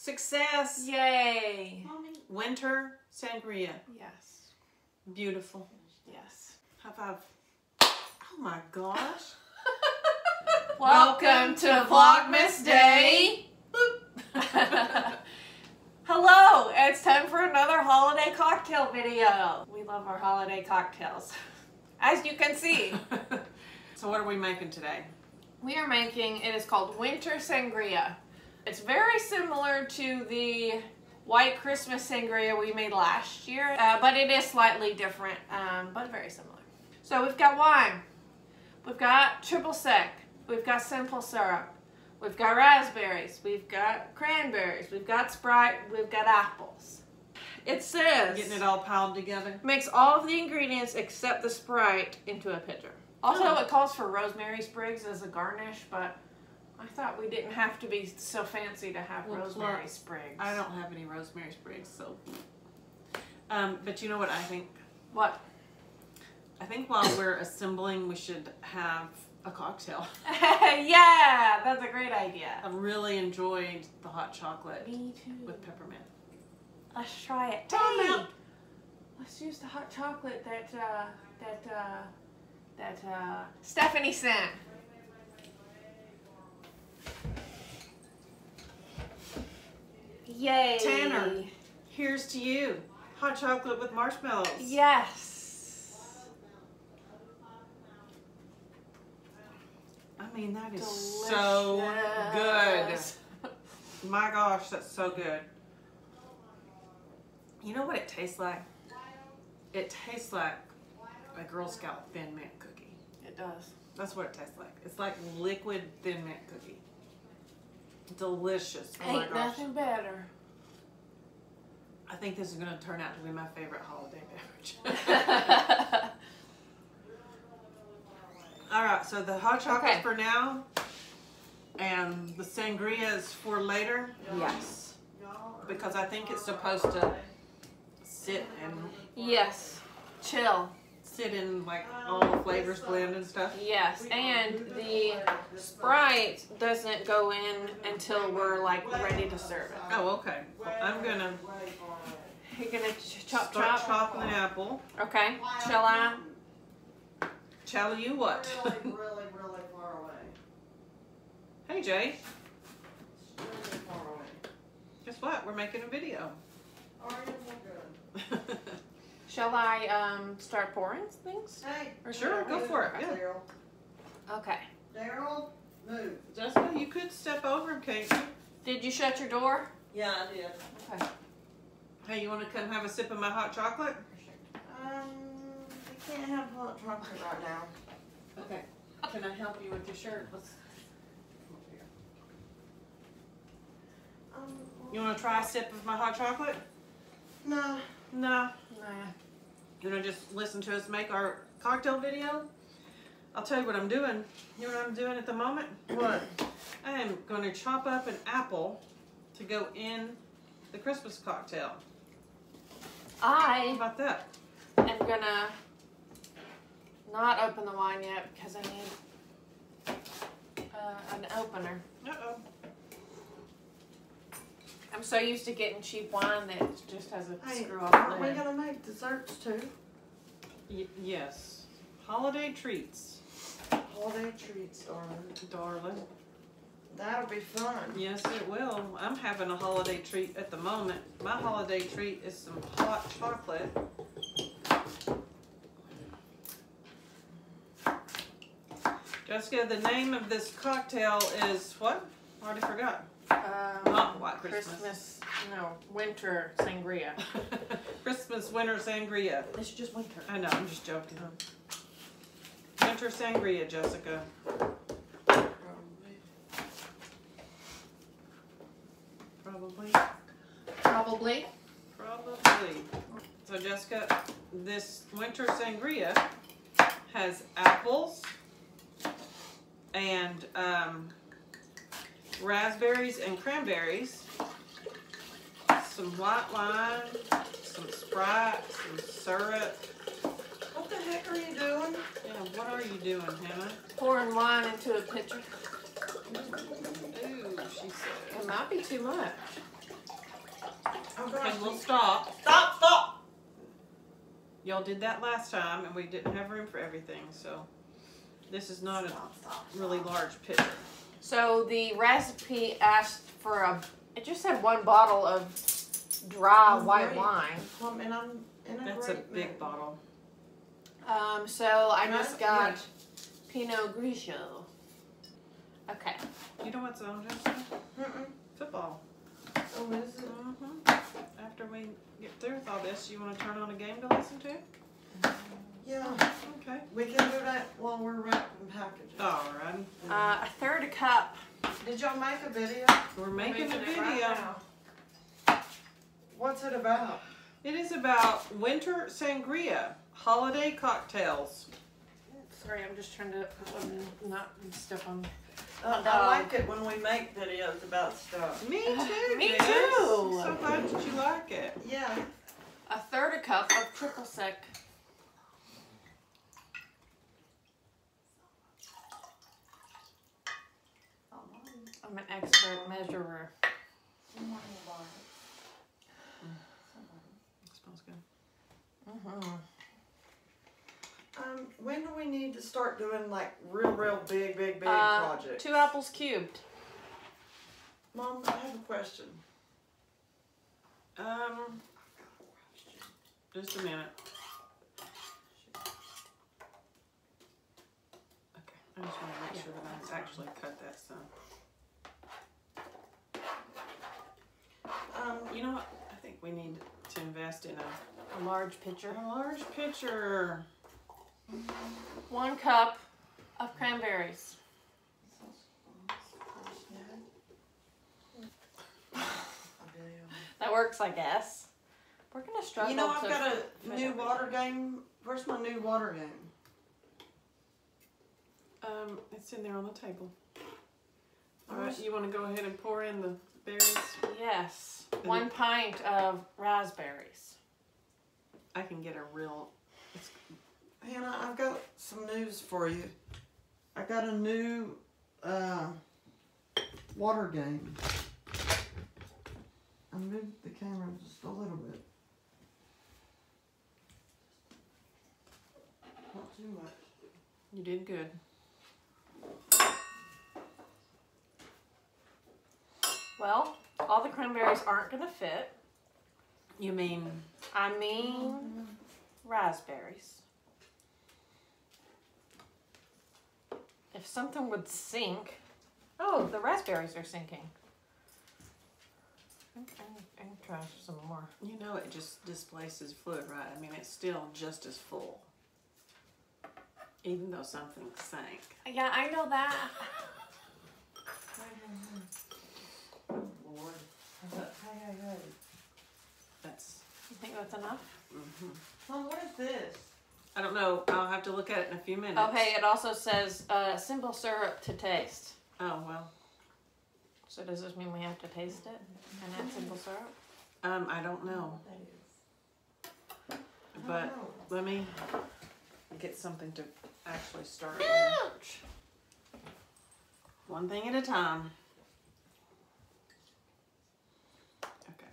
Success. Yay! Winter sangria. Yes. Beautiful. Yes. High five. Oh my gosh. Welcome to Vlogmas Day. Hello, it's time for another holiday cocktail video. We love our holiday cocktails. As you can see, so what are we making today? we are making, it is called Winter Sangria. It's very similar to the White Christmas Sangria we made last year, uh, but it is slightly different, um, but very similar. So we've got wine, we've got triple sec, we've got simple syrup, we've got raspberries, we've got cranberries, we've got Sprite, we've got apples. It says Getting it all piled together. mix all of the ingredients except the Sprite into a pitcher. Also, Oh. it calls for rosemary sprigs as a garnish, but I thought we didn't have to be so fancy to have Well, rosemary plus, sprigs. I don't have any rosemary sprigs, so. Um, but you know what I think? What? I think while we're assembling, we should have a cocktail. yeah, that's a great idea. I really enjoyed the hot chocolate Me too. with peppermint. Let's try it. Time Hey! out. Let's use the hot chocolate that uh, that uh, that uh, Stephanie sent. Yay! Tanner. Here's to you. Hot chocolate with marshmallows. Yes. I mean, that is so good. My gosh, that's so good. You know what it tastes like? It tastes like a Girl Scout Thin Mint cookie. It does. That's what it tastes like. It's like liquid Thin Mint cookie. Delicious. Oh Ain't nothing better. I think this is going to turn out to be my favorite holiday beverage. All right, so the hot chocolate Okay. for now, and the sangria is for later yes. because I think it's supposed to sit and Yes. Chill. Sit in like um, all the flavors uh, blend and stuff. Yes, and the Sprite doesn't go in until we're like ready to serve it. Oh, okay. Well, I'm gonna You're gonna ch- chop start chop. chopping the apple. Okay. Shall I? Tell you what. really, really, really far away. hey Jay, Really far away. guess what? We're making a video. Are you good? Shall I um start pouring things? Hey. Or Sure, go for it, yeah. Daryl. Okay. Daryl, move. Jessica, you could step over him, can't you? Did you shut your door? Yeah, I did. Okay. Hey, you want to come have a sip of my hot chocolate? Um, we can't have hot chocolate right now. Okay. Can I help you with your shirt? Let's. Um, You want to try a sip of my hot chocolate? no. No. Nah. You want to just listen to us make our cocktail video? I'll tell you what I'm doing. You know what I'm doing at the moment? What? I am going to chop up an apple to go in the Christmas cocktail. I How about that? am gonna not open the wine yet because I need uh, an opener. Uh-oh. I'm so used to getting cheap wine that it just has a Hey, screw off aren't we lid. gonna make desserts too? Y- yes. Holiday treats, Holiday treats, darling. darling. That'll be fun. Yes, it will. I'm having a holiday treat at the moment. My holiday treat is some hot chocolate. Jessica, the name of this cocktail is what? Already forgot. Um, Not White Christmas. no, winter sangria. Christmas winter sangria. It's just winter. I know, I'm just joking. Winter sangria, Jessica. Probably. Probably. Probably. So Jessica, this winter sangria has apples and um, raspberries and cranberries, some white wine, some Sprite, some syrup. What the heck are you doing? Yeah, what are you doing, Hannah? Pouring wine into a pitcher. Ooh. she said. It might be too much. Oh Okay, we'll stop. stop, stop. Y'all did that last time, and we didn't have room for everything, so this is not a Stop, stop, really large pitcher. So the recipe asked for a. It just said one bottle of dry Oh, white great. wine. Um, and I'm in a That's a big mood. bottle. Um, so I No, just got yeah. Pinot Grigio. Okay. You know what's on Jessica? Mm-mm. Football. Oh, is it? hmm After we get through with all this, you want to turn on a game to listen to? Yeah. Okay. We can do that while we're wrapping packages. Alrighty. Uh, a third a cup. Did y'all make a video? We're making a making it right video. now. What's it about? It is about winter sangria, holiday cocktails. Sorry, I'm just trying to um, not step on. Uh, I like it when we make videos about stuff. Me too. Me Jess. too. So glad that you like it. Yeah. A third a cup of triple sec. I'm an expert measurer. smells good. Mm-hmm. Um, when do we need to start doing like real, real big, big, big Uh, projects? two apples cubed. Mom, I have a question. Um, just a minute. Okay, I just want to make sure that I actually cut that some. Um, You know what? I think we need to invest in a, A large pitcher. a large pitcher. One cup of cranberries. That works, I guess. We're gonna struggle you know, I've got a new water game. Where's my new water game? Um, it's in there on the table. All right, you want to go ahead and pour in the berries? Yes, one pint of raspberries. I can get a real. It's, Hannah, I've got some news for you. I got a new uh, water game. I moved the camera just a little bit. Not too much. you did good. Well, all the cranberries aren't gonna fit. You mean I mean, raspberries. If something would sink. Oh, the raspberries are sinking. I can, I can try some more. You know, it just displaces fluid, right? I mean, it's still just as full, even though something sank. Yeah, I know that. Oh Lord. Hey, hey, hey. That's. You think that's enough? Mm-hmm. Mom, what is this? I don't know. I'll have to look at it in a few minutes. Okay, it also says uh, simple syrup to taste. Oh well. So does this mean we have to taste it and add simple syrup? Um, I don't know, but know. let me get something to actually start. with. Ouch! One thing at a time. Okay.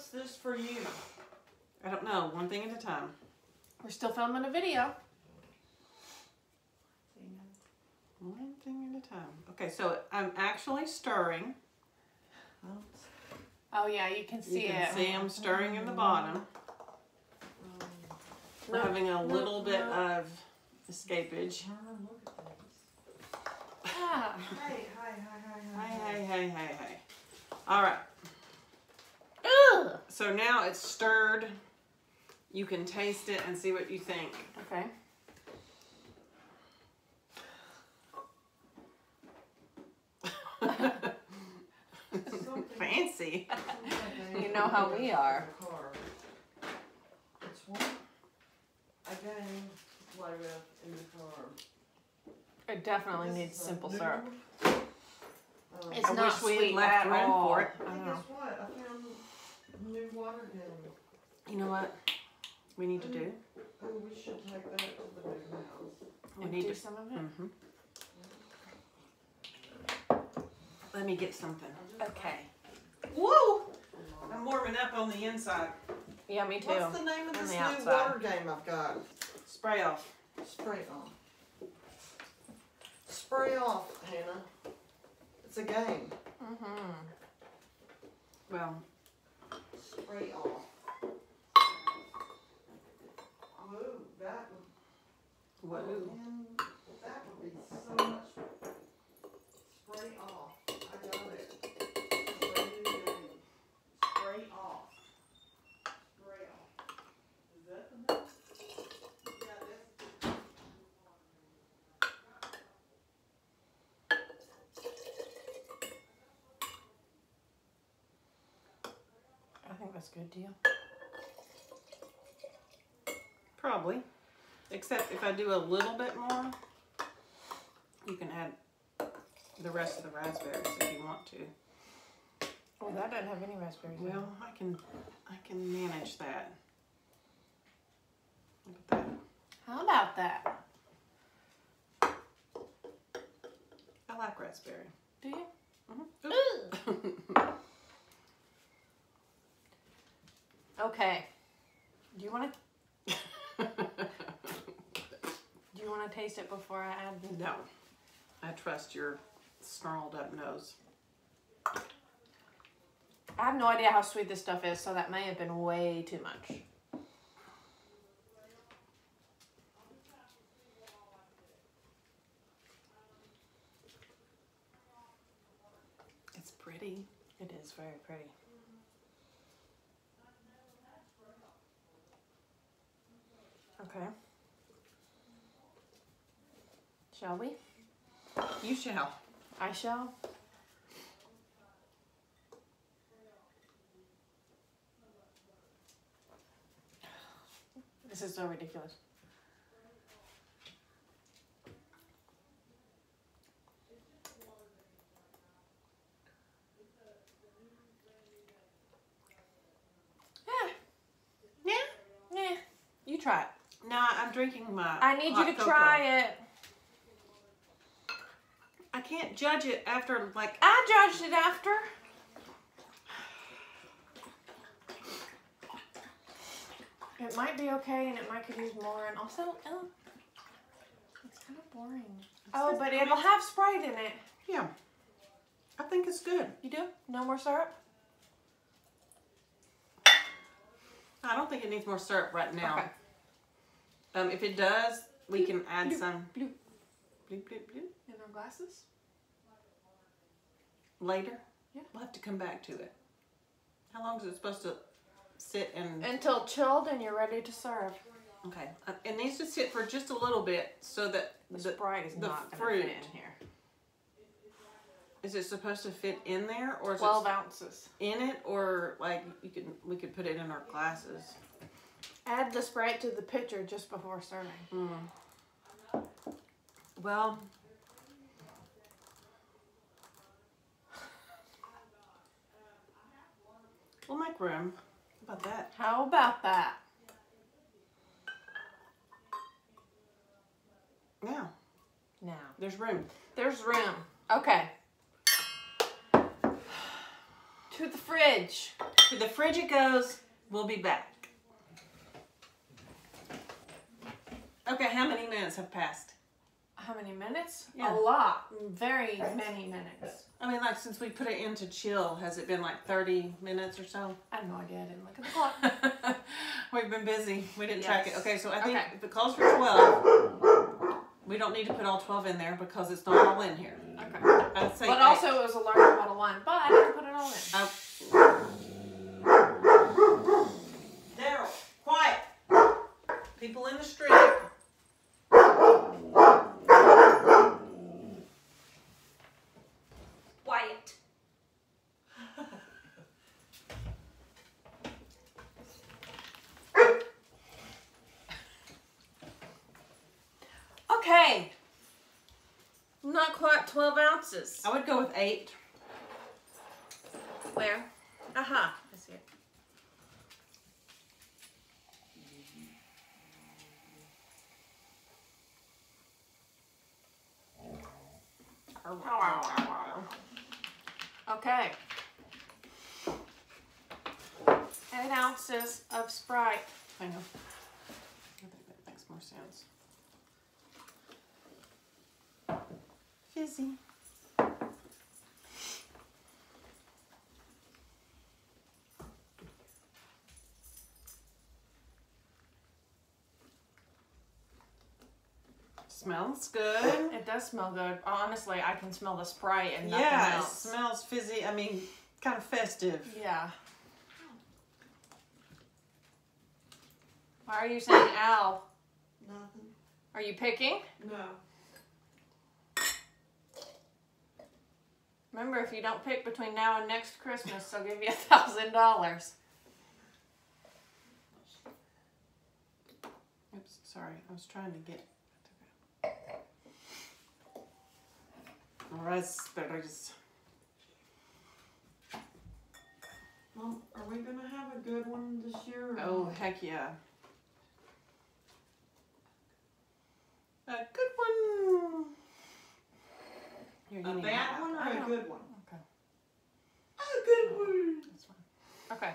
What's this for you? I don't know. One thing at a time. We're still filming a video. One thing at a time. Okay, so I'm actually stirring. Oh yeah, you can see it. you can it. see I'm stirring in the bottom. We're No, having a no, little bit no. of escapage. Ah. Hey, hi, hi, hi, Hey, hey, hey, hey, hey. All right. Ugh. So now it's stirred. You can taste it and see what you think. Okay. Fancy. You know how we are. It's what? A game to play with in the car. It definitely This needs simple new- syrup. Um, It's I not wish we had sweet left at room all. for it. I Hey, guess what? I found a new water game. You know what we need to do? Oh, we should take that to the new house. We And need do to. some of it. hmm Let me get something. Okay. Whoa! I'm warming up on the inside. Yeah, me too. What's the name of On this new outside. water game I've got? Spray off. Spray off. Spray off, Hannah. It's a game. Mm-hmm. Well, Spray off. Whoa, that would, whoa. Oh, man, that would be so much. Spray off. I got it. It's a brand new game. Spray off. Spray off. Is that the name? Yeah, that's. I think that's good deal. Probably. Except if I do a little bit more, you can add the rest of the raspberries if you want to. Oh, that doesn't have any raspberries. Well, I can I can manage that. Look at that. How about that? I like raspberry. Do you? Mhm. Okay. Do you want to? Do you want to taste it before I add? The... no. I trust your snarled up nose. I have no idea how sweet this stuff is, so that may have been way too much. It's pretty. It is very pretty. Okay. Shall we? You shall. I shall. This is so ridiculous. Yeah, Yeah. yeah. You try it. No, I'm drinking my. I need you to cocoa. try it. I can't judge it after like. I judged it after. It might be okay, and it might could use more, and also, oh, it's kind of boring. Oh, but it'll have Sprite in it. Yeah. I think it's good. You do? No more syrup? I don't think it needs more syrup right now. Okay. Um, if it does, we can add bloop, some. bloop. Bloop, bloop, bloop. In our glasses? Later. Yeah. We'll have to come back to it. How long is it supposed to sit and? Until chilled and you're ready to serve. Okay. Uh, It needs to sit for just a little bit so that The the, Sprite is the not fruit. in here. is it supposed to fit in there or is 12 it ounces. in it or like you could we could put it in our glasses. Add the Sprite to the pitcher just before serving. Mm. Well. We'll make room. How about that? How about that? Yeah, Now, there's room. there's room. Okay. To the fridge. To the fridge it goes. We'll be back. Okay, how many minutes have passed? How many minutes? Yeah. A lot. Very many minutes. I mean, like since we put it into chill, has it been like 30 minutes or so? I have no idea. I didn't look at the clock. We've been busy. We didn't track it. Okay, so I think Okay. if it calls for 12, we don't need to put all 12 in there because it's not all in here. Okay. I'd say But eight. also, it was a large bottle of wine, but I didn't put it all in. Uh, Daryl, quiet. People in the street. Quiet. Not quite 12 ounces. I would go with eight. Where? Aha. I see it. Okay. Eight ounces of Sprite. Hang on. I think that makes more sense. Fizzy. Smells good. It does smell good. Honestly, I can smell the Sprite and nothing Yeah, it smells fizzy. I mean, kind of festive. Yeah. Why are you saying ow? Nothing. Are you picking? No. Remember, if you don't pick between now and next Christmas, they'll give you a thousand dollars. Oops, sorry. I was trying to get. Raspberries. Mom, are we gonna have a good one this year? Oh, heck yeah. A good one. Here, A bad one or a good one? Okay. A good one. That's fine. Okay.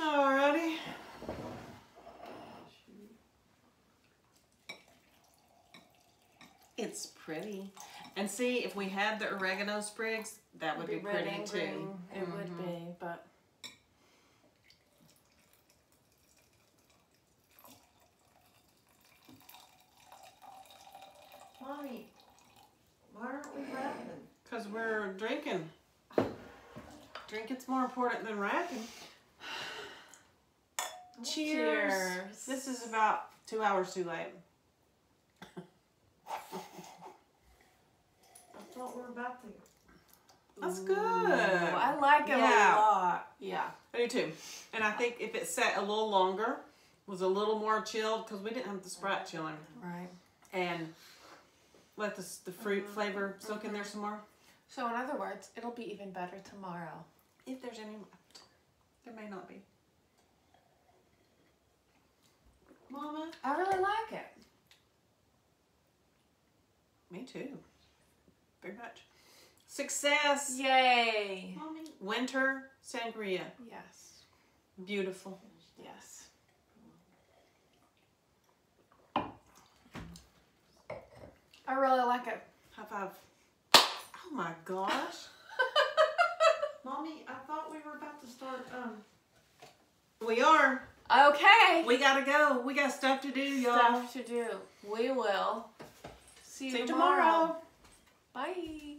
Alrighty. It's pretty. And see, if we had the oregano sprigs, that would be, red pretty too. It would Mhm. be, but Mommy, why aren't we wrapping? Because we're drinking. Drinking's more important than wrapping. Cheers. Cheers. This is about two hours too late. I thought we were about to. That's Ooh, good. I like it Yeah. a lot. Yeah. I do too. And I think if it sat a little longer, was a little more chilled, because we didn't have the Sprite chilling, Right. and let the, the fruit mm-hmm. flavor soak in there some more. So in other words, it'll be even better tomorrow. If there's any left. There may not be. Mama, I really like it. Me too. Very much. Success! Yay. mommy. Winter sangria. Yes. Beautiful. Yes. I really like it. High five. Oh my gosh. Mommy, I thought we were about to start, um, we are. Okay. We gotta go. We got stuff to do, y'all. Stuff to do. We will see you, See you tomorrow. tomorrow. Bye.